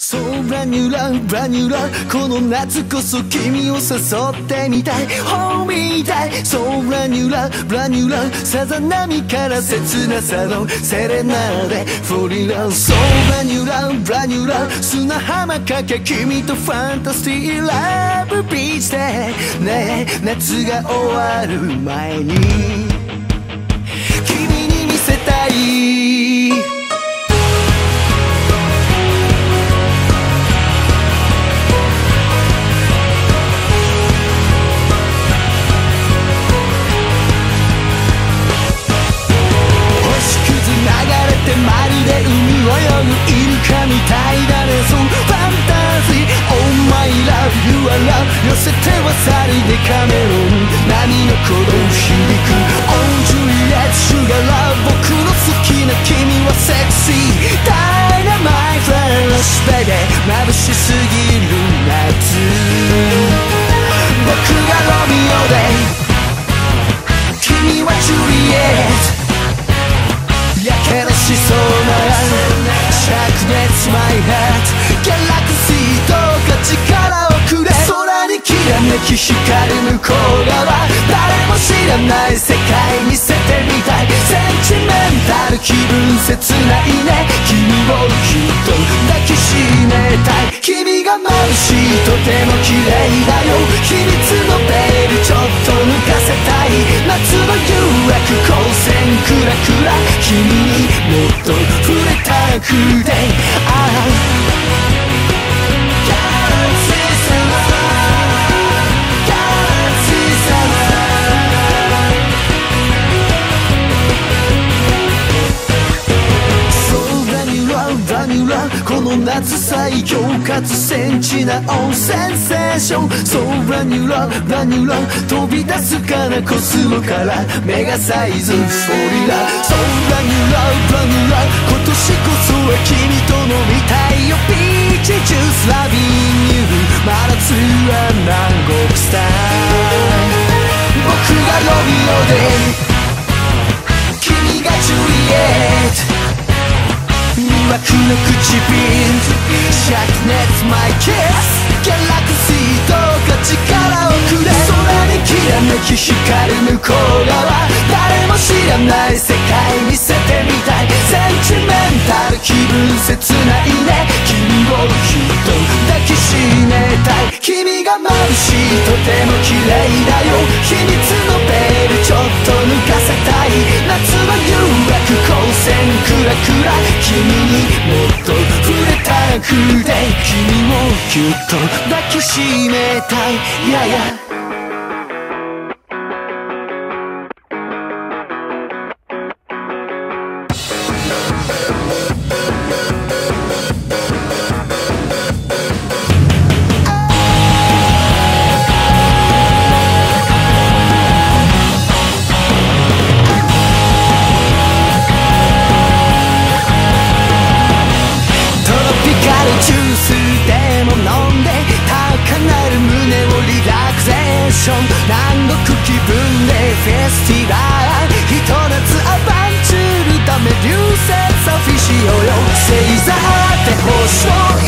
そうブラニュラブラニュラこの夏こそ君を誘ってみたい。Hold me tight そうブラニュラブラニュラさざ波から切なさのセレナーデフォリラそうブラニュラブラニュラ砂浜かけ君とファンタスティーラブビーチで。ねえ夏が終わる前に。君に見せたい。熱マイハートギャラクシーどうか力をくれ。空にきらめき光る向こう側。誰も知らない世界見せてみたい。センチメンタル気分切ないね。君をぎゅっと抱きしめたい。君が眩しいとても綺麗だよ。秘密のベールちょっと抜かせたい。夏の誘惑光線クラクラ。君にもっと触れたくて。の夏最強かつセンチなオンセンセーション。そうラニュララニュラ飛び出すかなコスモからメガサイズフォリラそうラニュララニュラ今年こそは君と飲みたいよピー魅惑の唇灼熱マイキス。ギャラクシーどうか力をくれ。空にきらめき光る向こう側。誰も知らない世界見せてみたい。センチメンタル気分切ないね。君をきっと抱きしめたい。君が眩しい。とても綺麗だよ。秘密君をキュッと抱きしめたい。やや。不说。